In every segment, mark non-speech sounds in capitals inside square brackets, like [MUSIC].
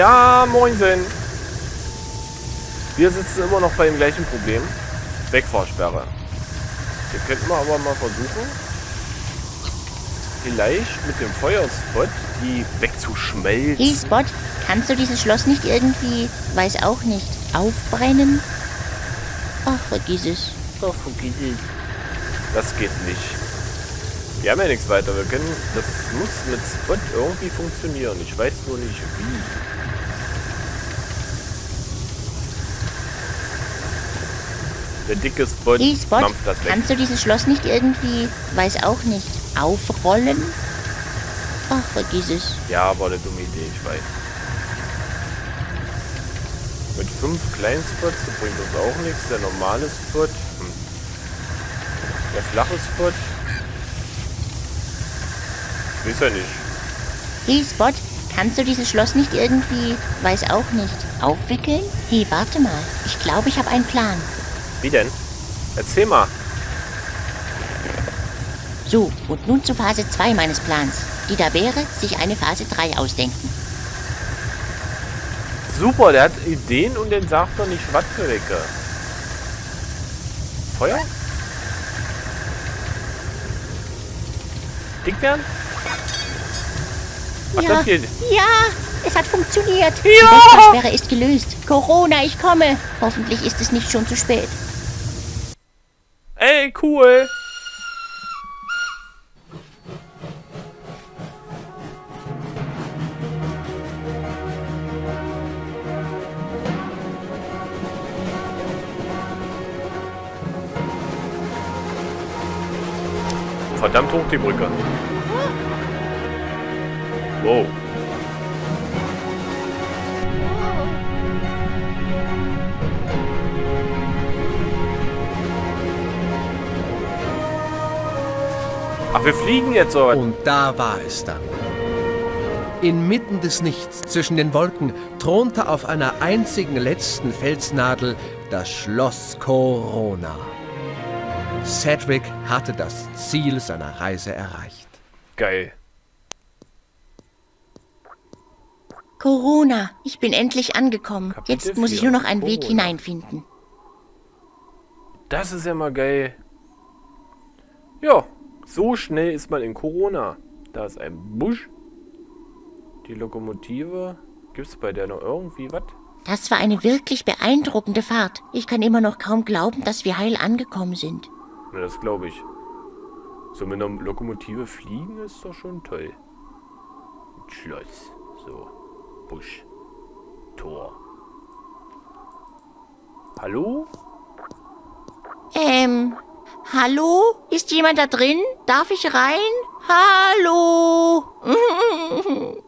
Ja, moinsen. Wir sitzen immer noch bei dem gleichen Problem. Wegfahrsperre. Wir könnten aber mal versuchen, vielleicht mit dem Feuerspot die wegzuschmelzen. Hey Spot, kannst du dieses Schloss nicht irgendwie, weiß auch nicht, aufbrennen? Ach, vergiss es. Doch, vergiss es. Das geht nicht. Wir haben ja nichts weiter. Wir können. Das muss mit Spot irgendwie funktionieren. Ich weiß nur nicht wie. Der dicke Spot, Hey Spot, das weg. kannst du dieses Schloss nicht irgendwie, weiß auch nicht, aufrollen? Ach, vergiss es. Ja, war eine dumme Idee, ich weiß. Mit fünf kleinen Spots das bringt uns auch nichts. Der normale Spot. Hm. Der flache Spot. Ich weiß ja nicht. Hey Spot, kannst du dieses Schloss nicht irgendwie, weiß auch nicht, aufwickeln? Hey, warte mal. Ich glaube, ich habe einen Plan. Wie denn? Erzähl mal. So, und nun zu Phase 2 meines Plans. Die da wäre, sich eine Phase 3 ausdenken. Super, der hat Ideen und den sagt er nicht, was für Wecke. Feuer? Dick werden? Ach, Ja. Ja, es hat funktioniert. Die Wegfahrsperre ist gelöst. Corona, ich komme. Hoffentlich ist es nicht schon zu spät. Ey, cool. Verdammt hoch die Brücke. Wow. Ach, wir fliegen jetzt so. Und da war es dann. Inmitten des Nichts zwischen den Wolken thronte auf einer einzigen letzten Felsnadel das Schloss Corona. Cedric hatte das Ziel seiner Reise erreicht. Geil. Corona, ich bin endlich angekommen. Kapitel Jetzt muss ich nur noch einen Weg Corona. hineinfinden. Das ist ja mal geil. Ja, so schnell ist man in Corona. Da ist ein Busch. Die Lokomotive. Gibt's bei der noch irgendwie was? Das war eine wirklich beeindruckende Fahrt. Ich kann immer noch kaum glauben, dass wir heil angekommen sind. Na, das glaube ich. So mit einer Lokomotive fliegen ist doch schon toll. Schloss. So. Busch. Tor. Hallo? Ähm, hallo? Ist jemand da drin? Darf ich rein? Hallo? [LAUGHS]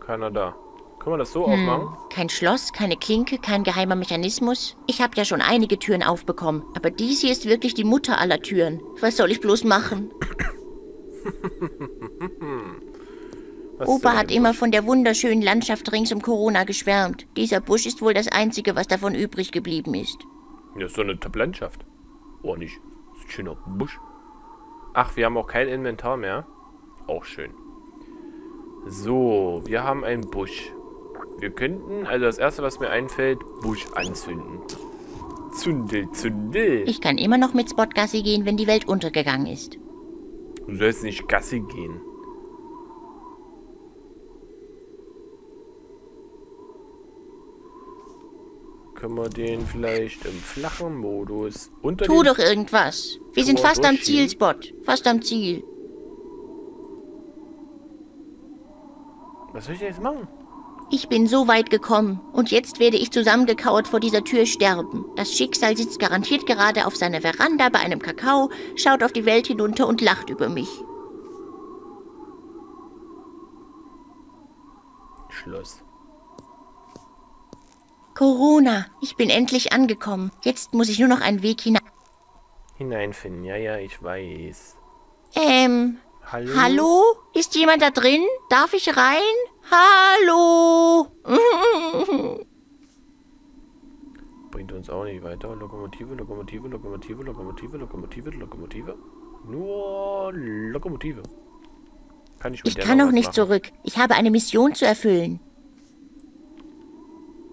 Keiner da. Können wir das so aufmachen? Kein Schloss, keine Klinke, kein geheimer Mechanismus. Ich habe ja schon einige Türen aufbekommen, aber dies hier ist wirklich die Mutter aller Türen. Was soll ich bloß machen? [LAUGHS] Opa hat immer von der wunderschönen Landschaft rings um Corona geschwärmt. Dieser Busch ist wohl das einzige, was davon übrig geblieben ist. Ja, ist so eine Top-Landschaft. Oh, nicht. Ist ein schöner Busch. Ach, wir haben auch kein Inventar mehr. Auch schön. So, wir haben einen Busch. Wir könnten, also das erste, was mir einfällt, Busch anzünden. Zündel, zündel. Ich kann immer noch mit Spot Gassi gehen, wenn die Welt untergegangen ist. Du sollst nicht Gassi gehen. Können wir den vielleicht im flachen Modus unter Tu doch irgendwas. Wir sind fast am durchschieben. Ziel, Spot. Fast am Ziel. Was soll ich jetzt machen? Ich bin so weit gekommen und jetzt werde ich zusammengekauert vor dieser Tür sterben. Das Schicksal sitzt garantiert gerade auf seiner Veranda bei einem Kakao, schaut auf die Welt hinunter und lacht über mich. Schloss. Corona, ich bin endlich angekommen. Jetzt muss ich nur noch einen Weg hinein. Hineinfinden. Ja, ja, ich weiß. Ähm, Hallo? hallo? Ist jemand da drin? Darf ich rein? Hallo? [LAUGHS] Bringt uns auch nicht weiter. Lokomotive, Lokomotive, Lokomotive, Lokomotive, Lokomotive, Lokomotive. Nur Lokomotive. Kann ich Ich kann noch was nicht machen? zurück. Ich habe eine Mission zu erfüllen.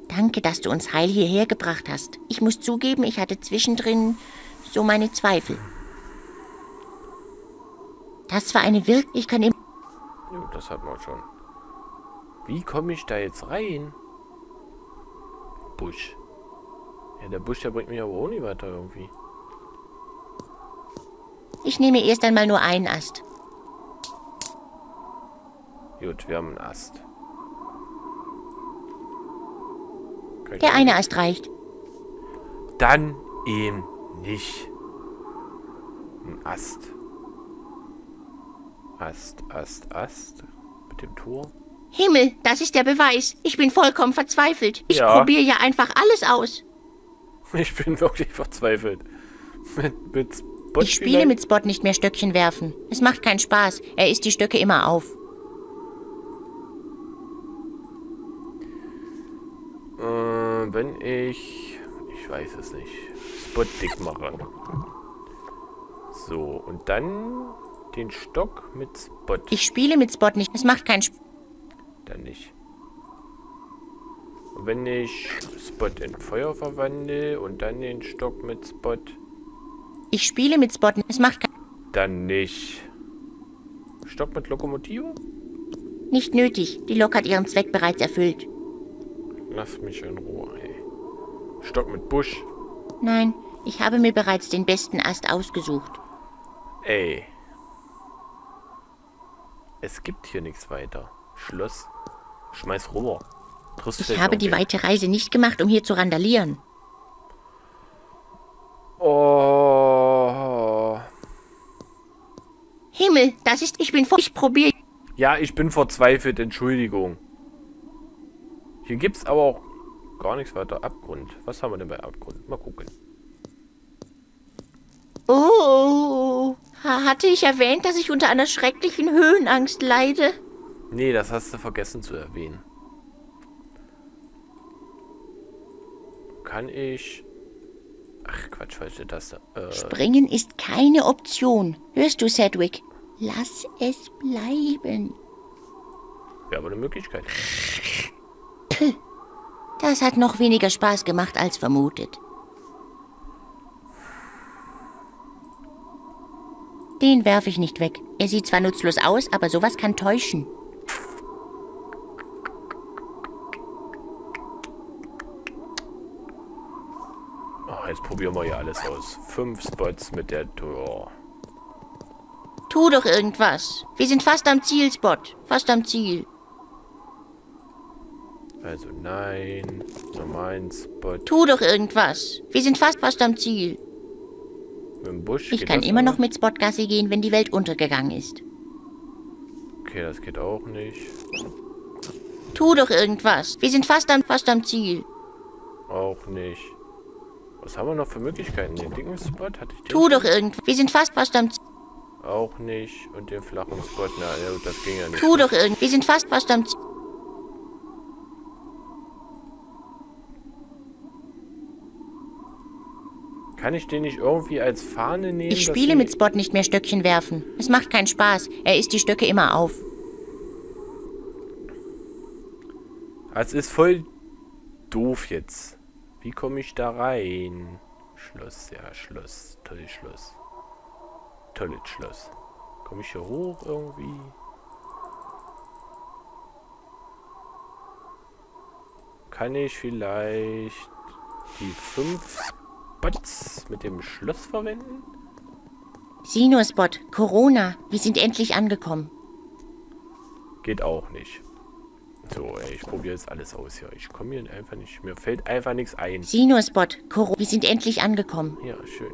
Danke, dass du uns heil hierher gebracht hast. Ich muss zugeben, ich hatte zwischendrin so meine Zweifel. Das war eine Wirk... Ich kann im... Ja, das hat man schon. Wie komme ich da jetzt rein? Busch. Ja, der Busch, der bringt mich aber auch nicht weiter irgendwie. Ich nehme erst einmal nur einen Ast. Gut, wir haben einen Ast. Kann ich Der eine Ast reicht. Dann eben nicht. Ein Ast. Ast, Ast, Ast. Mit dem Tor. Himmel, das ist der Beweis. Ich bin vollkommen verzweifelt. Ich Ja. probiere ja einfach alles aus. Ich bin wirklich verzweifelt. Mit, mit Spot Ich spiele mit Spot nicht mehr Stöckchen werfen. Es macht keinen Spaß. Er isst die Stöcke immer auf. Äh, wenn ich... Ich weiß es nicht. Spot dick mache. So, und dann den Stock mit Spot. Ich spiele mit Spot nicht. Es macht keinen Spaß. Dann nicht. Und wenn ich Spot in Feuer verwandle und dann den Stock mit Spot, Ich spiele mit Spot nicht. Es macht keinen dann nicht. Stock mit Lokomotive? Nicht nötig. Die Lok hat ihren Zweck bereits erfüllt. Lass mich in Ruhe, ey. Stock mit Busch. Nein, ich habe mir bereits den besten Ast ausgesucht. Ey. Es gibt hier nichts weiter. Schloss. Schmeiß rüber. Triffst Ich habe die weite Reise nicht gemacht, um hier zu randalieren. Oh. Himmel, das ist... Ich bin vor... Ich probiere... Ja, ich bin verzweifelt, Entschuldigung. Hier gibt's aber auch gar nichts weiter. Abgrund. Was haben wir denn bei Abgrund? Mal gucken. Oh, ha- hatte ich erwähnt, dass ich unter einer schrecklichen Höhenangst leide? Nee, das hast du vergessen zu erwähnen. Kann ich... Ach, Quatsch, falsche Taste. Äh, Springen ist keine Option. Hörst du, Sedgwick? Lass es bleiben. wäre aber eine Möglichkeit. Das hat noch weniger Spaß gemacht als vermutet. Den werfe ich nicht weg. Er sieht zwar nutzlos aus, aber sowas kann täuschen. Oh, jetzt probieren wir hier alles aus. Fünf Spots mit der Tour. Tu doch irgendwas. Wir sind fast am Zielspot. Fast am Ziel. Also nein, normalen Spot. Tu doch irgendwas. Wir sind fast fast am Ziel. Mit dem Busch. Ich kann immer auch noch mit Spotgassi gehen, wenn die Welt untergegangen ist. Okay, das geht auch nicht. Tu doch irgendwas. Wir sind fast am fast am Ziel. Auch nicht. Was haben wir noch für Möglichkeiten? Den dicken Spot hatte ich Tu doch irgendwas. Wir sind fast fast am Ziel. auch nicht. Und den flachen Spot, na das ging ja nicht. Tu doch irgendwas. Wir sind fast fast am Ziel. Kann ich den nicht irgendwie als Fahne nehmen? Ich spiele mit Spot nicht mehr Stöckchen werfen. Es macht keinen Spaß. Er isst die Stöcke immer auf. Es ist voll doof jetzt. Wie komme ich da rein? Schloss, ja, Schloss. Tolles Schloss. Tolles Schloss. Komme ich hier hoch irgendwie? Kann ich vielleicht die 5 Bots mit dem Schloss verwenden? Sinusbot, Corona, wir sind endlich angekommen. Geht auch nicht. So, ey, ich probiere jetzt alles aus hier. Ich komme hier einfach nicht. Mir fällt einfach nichts ein. Sinusbot, Corona, wir sind endlich angekommen. Ja, schön.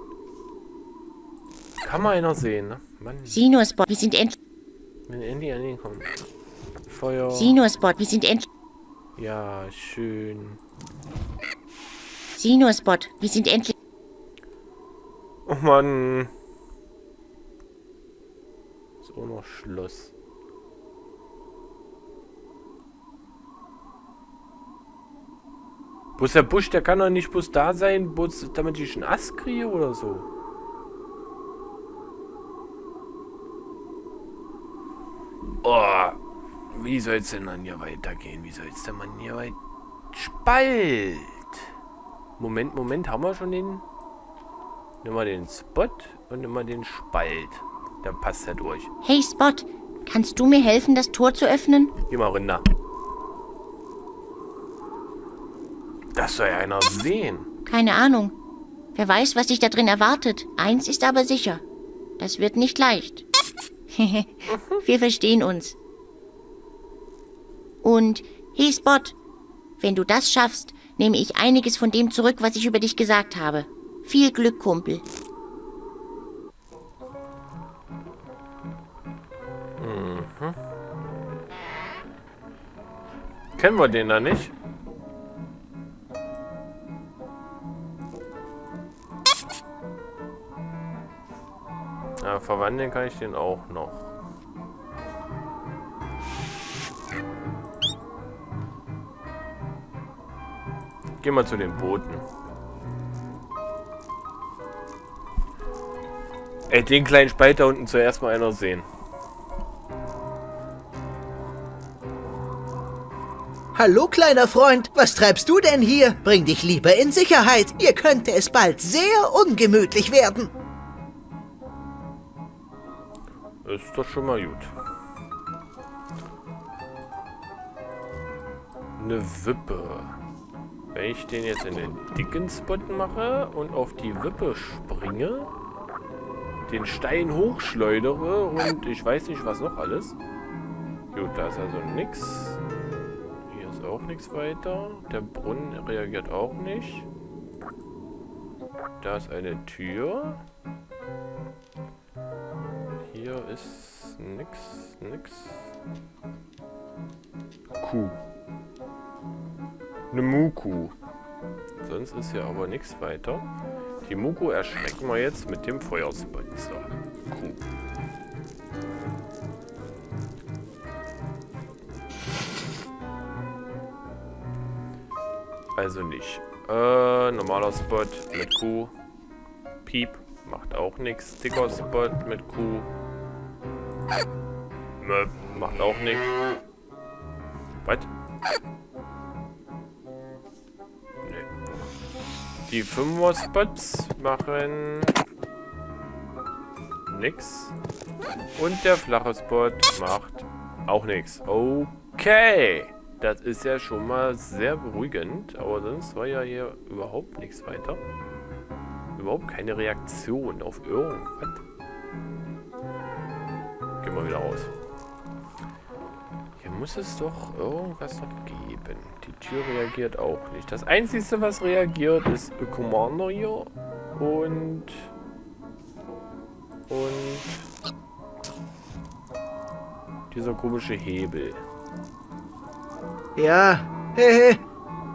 Kann man einer sehen, ne? Mann. Sinusbot, wir sind endlich. Wenn endlich angekommen. Feuer. Sinusbot, wir sind endlich. Ja, schön. Sinusbot, wir sind endlich. Mann. Ist auch noch Schluss. Bloß der Busch, der kann doch nicht bloß da sein, bloß damit ich einen Ast kriege oder so. Oh, wie soll es denn dann hier weitergehen? Wie soll es denn man hier Spalt. Moment, Moment, haben wir schon den... Nimm mal den Spot und nimm mal den Spalt. Dann passt er durch. Hey Spot, kannst du mir helfen, das Tor zu öffnen? Geh mal runter. Das soll ja einer sehen. Keine Ahnung. Wer weiß, was sich da drin erwartet. Eins ist aber sicher. Das wird nicht leicht. [LAUGHS] Wir verstehen uns. Und, hey Spot, wenn du das schaffst, nehme ich einiges von dem zurück, was ich über dich gesagt habe. Viel Glück, Kumpel. Kennen wir den da nicht? Ja, verwandeln kann ich den auch noch. Geh mal zu den Booten. Ey, den kleinen Spalt da unten zuerst mal einer sehen. Hallo, kleiner Freund, was treibst du denn hier? Bring dich lieber in Sicherheit. Hier könnte es bald sehr ungemütlich werden. Ist doch schon mal gut. Eine Wippe. Wenn ich den jetzt in den dicken Spot mache und auf die Wippe springe, den Stein hochschleudere und ich weiß nicht was noch alles. Gut, da ist also nichts. Hier ist auch nichts weiter. Der Brunnen reagiert auch nicht. Da ist eine Tür. Hier ist nix, nix. Kuh. Eine Muku. Sonst ist hier aber nichts weiter. Die Muku erschrecken wir jetzt mit dem Feuerspot. So, Kuh. Also nicht. Äh, normaler Spot mit Kuh. Piep. Macht auch nichts. Dicker Spot mit Kuh. Möp. Macht auch nichts. Was? Die 5er Spots machen nix. Und der flache Spot macht auch nichts. Okay. Das ist ja schon mal sehr beruhigend. Aber sonst war ja hier überhaupt nichts weiter. Überhaupt keine Reaktion auf irgendwas. Gehen wir wieder raus. Muss es doch irgendwas noch geben. Die Tür reagiert auch nicht. Das Einzige, was reagiert, ist der Commander hier. Und... Und... Dieser komische Hebel. Ja, hehe,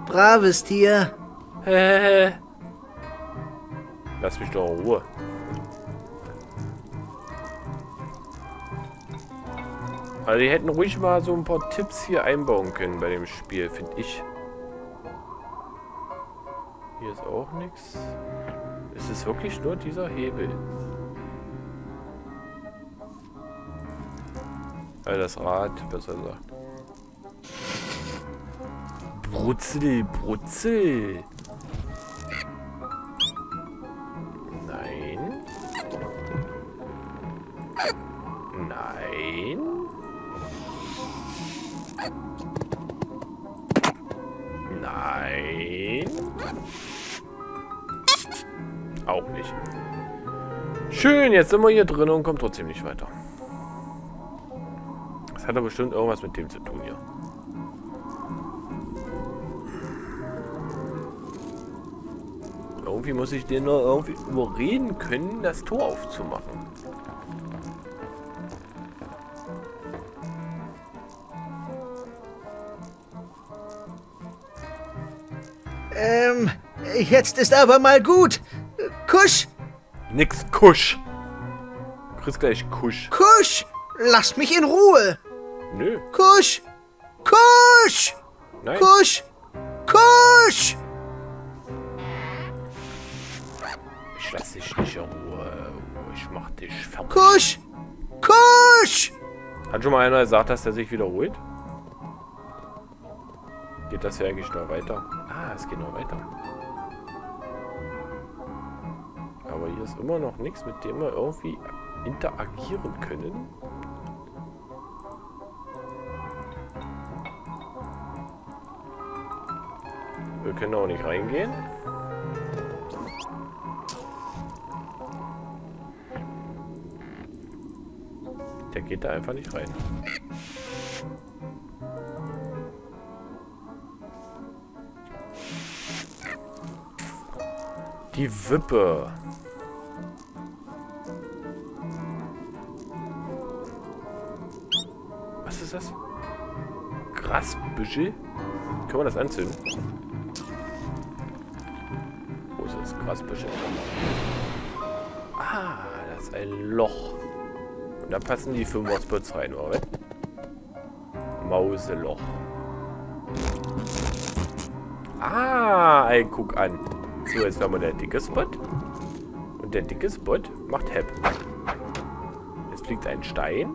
braves Tier. Hä? [LAUGHS] Lass mich doch in Ruhe. Also die hätten ruhig mal so ein paar Tipps hier einbauen können bei dem Spiel, finde ich. Hier ist auch nichts. Ist es wirklich nur dieser Hebel? Also das Rad, besser gesagt. Brutzel, Brutzel. Schön, jetzt sind wir hier drin und kommen trotzdem nicht weiter. Das hat doch bestimmt irgendwas mit dem zu tun hier. Irgendwie muss ich den noch irgendwie überreden können, das Tor aufzumachen. Ähm, jetzt ist aber mal gut. Kusch, Nix Kusch. Kriegst gleich Kusch. Kusch, lass mich in Ruhe. Nö, Kusch, Kusch, nein. Kusch, Kusch. Ich lass dich nicht in Ruhe. Ich mach dich fertig. Kusch, Kusch. Hat schon mal einer gesagt, dass der sich wiederholt? Geht Geht das hier eigentlich noch weiter? Ah, es geht noch weiter. Aber hier ist immer noch nichts, mit dem wir irgendwie interagieren können. Wir können auch nicht reingehen. Der geht da einfach nicht rein. Die Wippe. Grasbüschel? Können wir das anzünden? Wo ist das Grasbüschel? Ah, das ist ein Loch. Und da passen die 5 Spots rein, oder? Mauseloch. Ah, ey, guck an. So, jetzt haben wir der dicke Spot. Und der dicke Spot macht Hep. Jetzt fliegt ein Stein.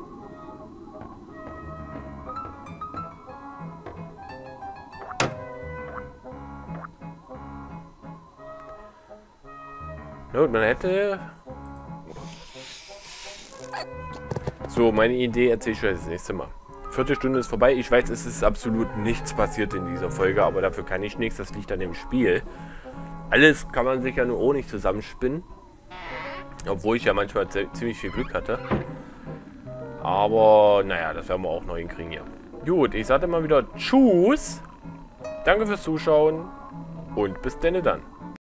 Na man hätte... So, meine Idee erzähle ich euch das nächste Mal. Vierte Stunde ist vorbei. Ich weiß, es ist absolut nichts passiert in dieser Folge, aber dafür kann ich nichts. Das liegt an dem Spiel. Alles kann man sich ja nur nicht zusammenspinnen. Obwohl ich ja manchmal ziemlich viel Glück hatte. Aber, naja, das werden wir auch noch hinkriegen hier. Gut, ich sage mal wieder Tschüss. Danke fürs Zuschauen. Und bis denn dann.